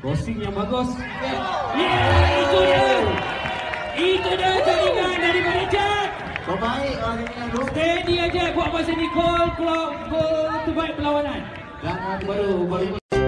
Crossing yang bagus. Yeah, itu dia. Itu dia jaringan dari mana Jack? Baik, baik. Steady aja buat pasal Nicole. Kalau gol tu baik perlawanan. Dan baru baru